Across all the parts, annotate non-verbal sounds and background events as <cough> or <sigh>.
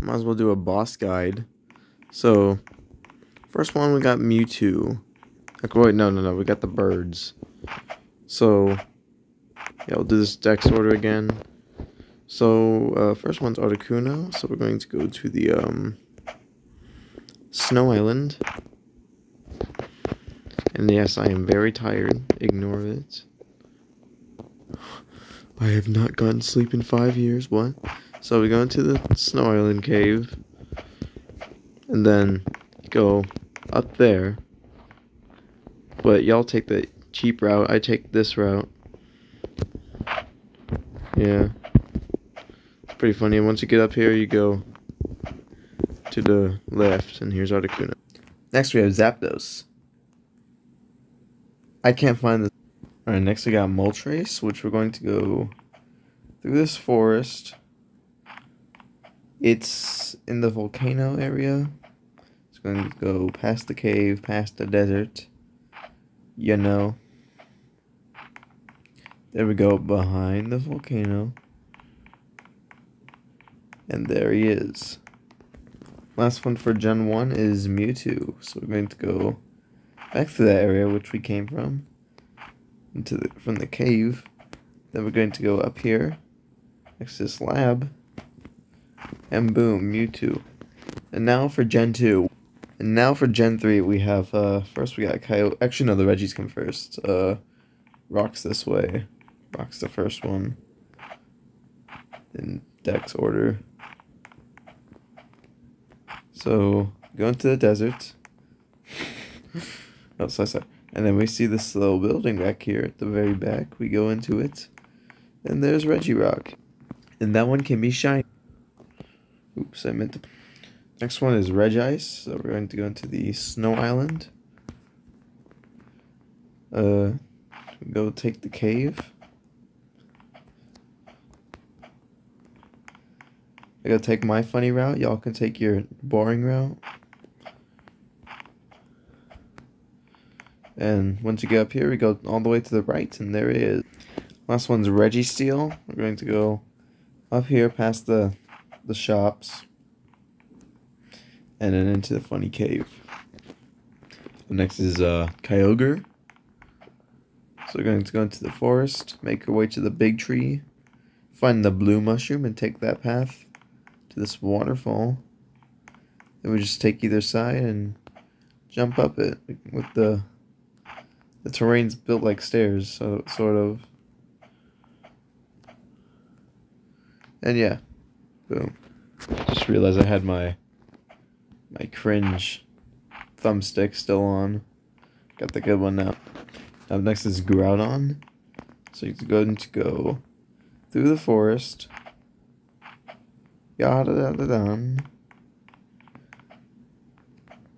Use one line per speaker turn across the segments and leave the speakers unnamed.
might as well do a boss guide. So, first one we got Mewtwo. Like, wait, no, no, no, we got the birds. So, yeah, we'll do this deck order again. So, uh, first one's Articuno, so we're going to go to the, um, Snow Island. And yes, I am very tired. Ignore it. <gasps> I have not gotten sleep in five years. What? So we go into the Snow Island cave. And then go up there. But y'all take the cheap route. I take this route. Yeah. It's pretty funny. And once you get up here, you go to the left. And here's Articuno. Next, we have Zapdos. I can't find this. Alright, next we got Moltres, which we're going to go through this forest. It's in the volcano area. It's going to go past the cave, past the desert. You know. There we go, behind the volcano. And there he is. Last one for Gen 1 is Mewtwo. So we're going to go back to that area which we came from. Into the, from the cave. Then we're going to go up here. Next to this lab. And boom, Mewtwo. And now for Gen 2. And now for Gen 3 we have uh first we got Kyogre actually no the Regis come first. Uh Rocks this way. Rocks the first one. In Dex order. So go into the desert. <laughs> oh, sorry, sorry. And then we see this little building back here at the very back. We go into it. And there's Regirock. And that one can be shiny. Oops, I meant to. Next one is Regice. So we're going to go into the Snow Island. Uh, go take the cave. I gotta take my funny route. Y'all can take your boring route. And once you get up here, we go all the way to the right, and there it is. Last one's Registeel. We're going to go up here past the the shops, and then into the funny cave. Next is uh, Kyogre. So we're going to go into the forest, make our way to the big tree, find the blue mushroom, and take that path to this waterfall. Then we just take either side and jump up it with the the terrain's built like stairs, so sort of. And yeah, boom. Just realized I had my my cringe thumbstick still on. Got the good one now. Up next is Groudon. So you're going to go through the forest. Yada yada dum.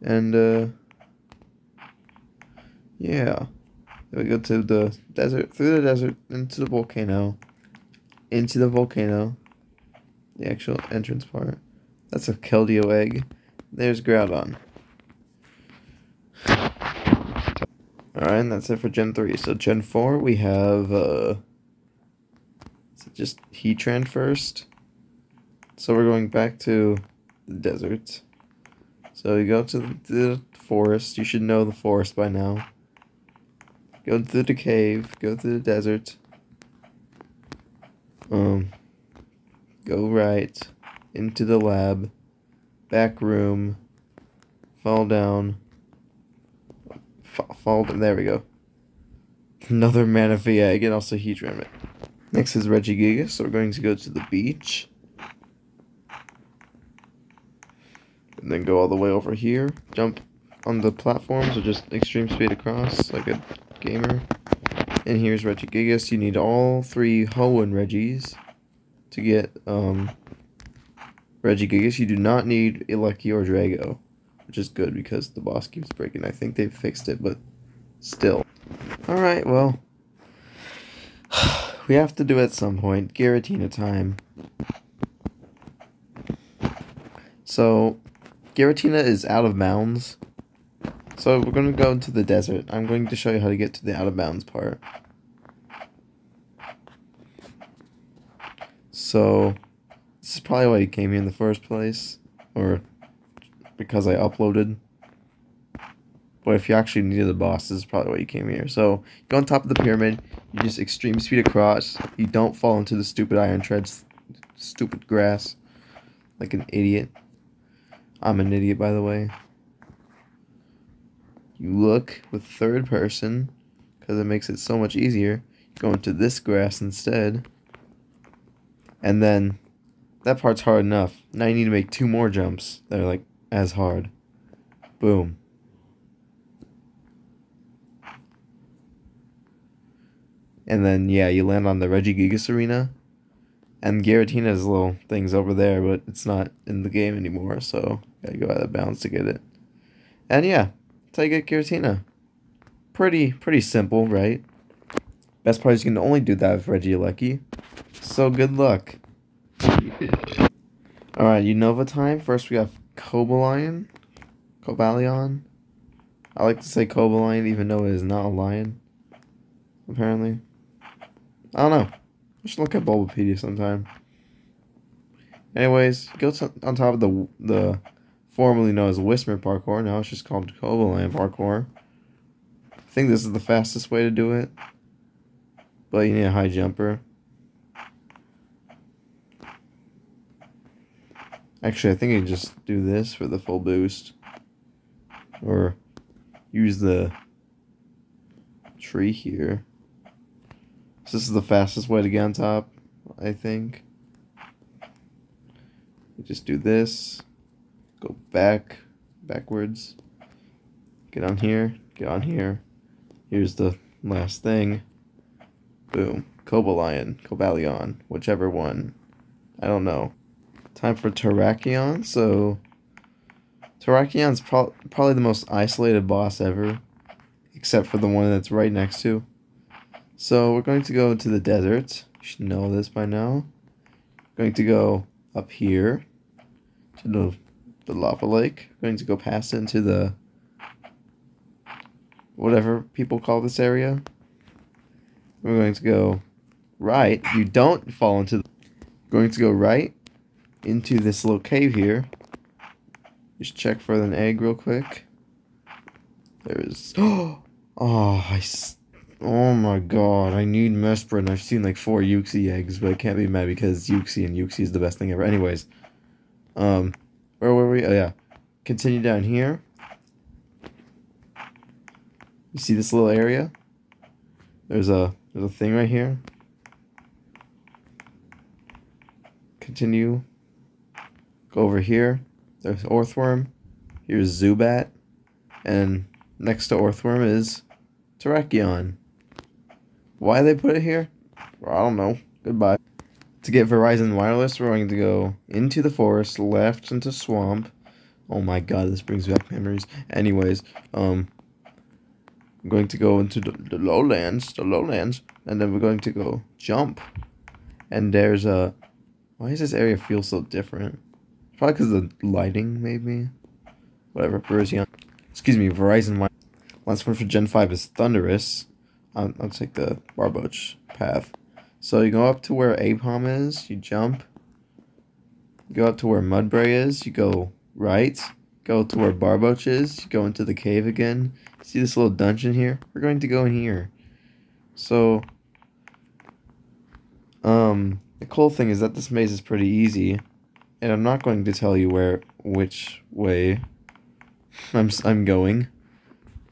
And uh yeah. Then we go to the desert, through the desert, into the volcano. Into the volcano. The actual entrance part. That's a Keldeo egg. There's Groudon. Alright, and that's it for Gen 3. So Gen 4, we have, uh... Just Heatran first? So we're going back to the desert. So you go to the forest. You should know the forest by now. Go through the cave. Go to the desert. Um. Go right into the lab. Back room. Fall down. Fall. There we go. Another Manaphy egg and also Heatran. Next is Regigigas. So we're going to go to the beach. And then go all the way over here. Jump on the platforms or just extreme speed across like a gamer. And here's Regigigas. You need all three Hoenn Regis to get um, Regigigas. You do not need Eleki or Drago, which is good because the boss keeps breaking. I think they've fixed it, but still. Alright, well. <sighs> We have to do it at some point. Giratina time. So, Giratina is out of bounds. So we're going to go into the desert. I'm going to show you how to get to the out of bounds part. So, This is probably why you came here in the first place. Or because I uploaded. But if you actually needed the boss, this is probably why you came here. So, go on top of the pyramid. You just extreme speed across. You don't fall into the stupid iron treads. Stupid grass. Like an idiot. I'm an idiot, by the way. You look with third person. Because it makes it so much easier. Go into this grass instead. And then that part's hard enough. Now you need to make two more jumps that are like as hard. Boom. And then yeah, you land on the Regigigas arena. And Giratina's little things over there, but it's not in the game anymore, so gotta go out of bounds to get it. And yeah, that's how you get Giratina. Pretty pretty simple, right? Best part is you can only do that with Regieleki. So good luck. Alright, you Unova time. First we have Cobalion. Cobalion. I like to say Cobalion even though it is not a lion. Apparently. I don't know. I should look at Bulbapedia sometime. Anyways, go on top of the the formerly known as Whisper parkour. Now it's just called Cobalion parkour. I think this is the fastest way to do it. But you need a high jumper. Actually, I think I just do this for the full boost. Or use the tree here. So this is the fastest way to get on top, I think. You just do this. Go back, backwards. Get on here, get on here. Here's the last thing. Boom. Cobalion, Cobalion, whichever one. I don't know. Time for Terrakion. So, Terrakion's pro probably the most isolated boss ever, except for the one that's right next to. So, we're going to go to the desert. You should know this by now. We're going to go up here to the, the lava lake. We're going to go past into the whatever people call this area. We're going to go right. You don't fall into the... Going to go right into this little cave here. Just check for an egg real quick. There's... <gasps> Oh, I... Oh my god, I need Mesprit. I've seen like four Uxie eggs, but I can't be mad because Uxie and Uxie is the best thing ever. Anyways, um, where were we? Oh yeah, continue down here. You see this little area? There's a there's a thing right here. Continue. Go over here. There's Orthworm. Here's Zubat. And next to Orthworm is Terrakion. Why they put it here? Well, I don't know. Goodbye. To get Verizon Wireless, we're going to go into the forest, left into swamp. Oh my god, this brings back memories. Anyways, um, I'm going to go into the, the lowlands, the lowlands, and then we're going to go jump. And there's a... Why does this area feel so different? Probably because the lighting, maybe? Whatever, Verizon. Excuse me, Verizon. Last one for Gen 5 is Thundurus. I'll, I'll take the Barboach path. So you go up to where Aipom is, you jump. You go up to where Mudbray is, you go right. Go to where Barboach is, you go into the cave again. See this little dungeon here? We're going to go in here. So, um, the cool thing is that this maze is pretty easy. And I'm not going to tell you where, which way <laughs> I'm, I'm going.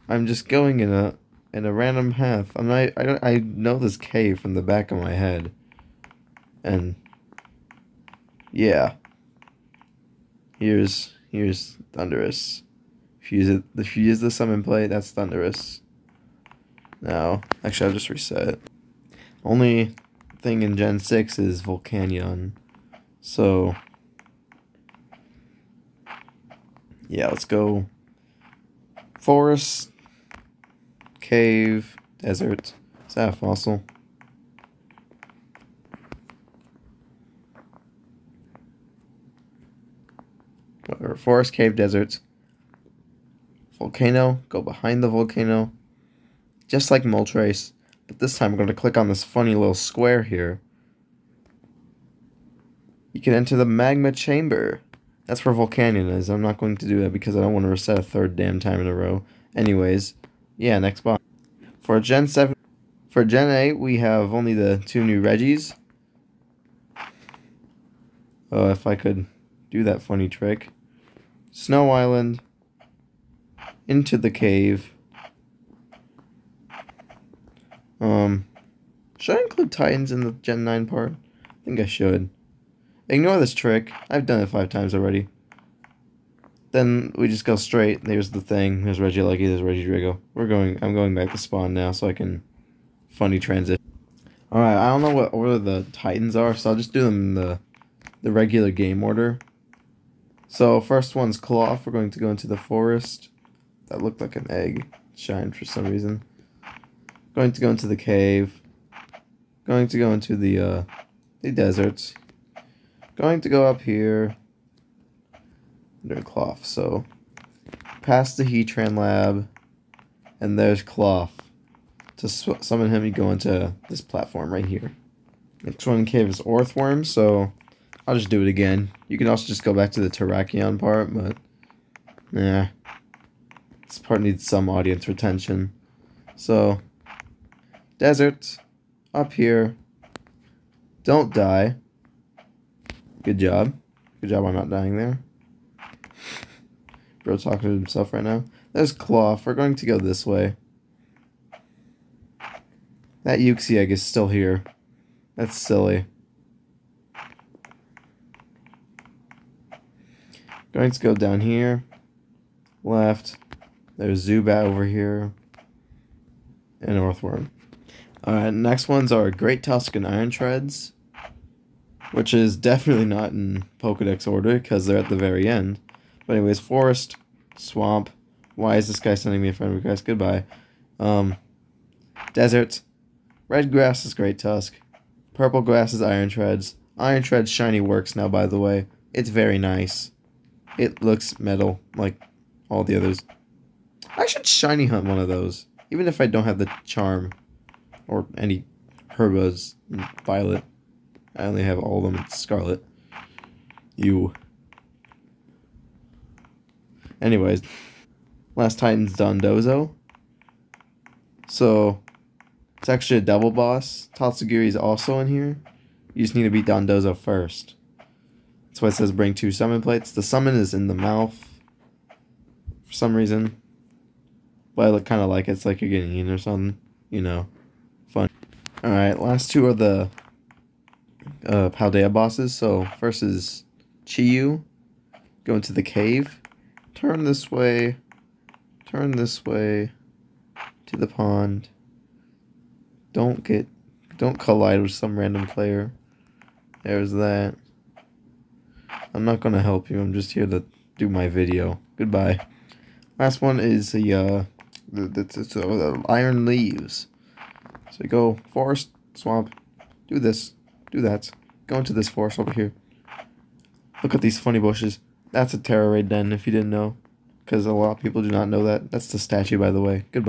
I'm just going in a, in a random path. I'm not, I don't, I know this cave from the back of my head. And, yeah. Here's, here's Thundurus. If you use the summon plate, that's Thundurus. No, actually, I'll just reset. Only thing in Gen 6 is Volcanion. So, yeah, let's go forest, cave, desert. Is that a fossil? Or forest, cave, deserts volcano, go behind the volcano, just like Moltres, but this time we're going to click on this funny little square here. You can enter the magma chamber. That's where Volcanion is. I'm not going to do that because I don't want to reset a third damn time in a row. Anyways, yeah, next boss. For Gen 7, for Gen 8, we have only the two new Regis. Oh, if I could do that funny trick. Snow Island. Into the cave. Um, should I include Titans in the Gen 9 part? I think I should. Ignore this trick. I've done it five times already. Then we just go straight. There's the thing. There's Regieleki. There's Regidrago. We're going. I'm going back to spawn now, so I can funny transition. All right. I don't know what order the Titans are, so I'll just do them in the the regular game order. So first one's Klawf. We're going to go into the forest. That looked like an egg. Shine for some reason. Going to go into the cave. Going to go into the uh, the deserts. Going to go up here. Under Klawf, So past the Heatran lab, and there's Klawf. To summon him, you go into this platform right here. Next one cave is Orthworm, so I'll just do it again. You can also just go back to the Terrakion part, but yeah, this part needs some audience retention. So desert, up here, don't die. Good job. Good job on not dying there. Bro talking to himself right now. There's Klawf. We're going to go this way. That Uxie egg is still here. That's silly. Going to go down here. Left. There's Zubat over here. And Orthworm. Alright, next ones are Great Tusk and Iron Treads. Which is definitely not in Pokedex order, because they're at the very end. But anyways, Forest, Swamp. Why is this guy sending me a friend request? Goodbye. Um, desert. Red grass is Great Tusk. Purple grass is Iron Treads. Iron Treads shiny works now, by the way. It's very nice. It looks metal, like all the others. I should shiny hunt one of those, even if I don't have the charm or any Herbas Violet. I only have all of them in Scarlet. You. Anyways, last Titan's Dondozo. So, it's actually a double boss. Tatsugiri is also in here. You just need to beat Dondozo first. That's why it says bring two summon plates. The summon is in the mouth. For some reason. But I look kind of like it's like you're getting in or something. You know. Fun. Alright, last two are the uh, Paldea bosses. So first is Chi-Yu. Go into the cave. Turn this way. Turn this way. To the pond. Don't get... Don't collide with some random player. There's that. I'm not to help you. I'm just here to do my video. Goodbye. Last one is the, uh, the, the, the uh, iron leaves. So go forest, swamp, do this, do that. Go into this forest over here. Look at these funny bushes. That's a Tera Raid den, if you didn't know. Because a lot of people do not know that. That's the statue, by the way. Goodbye.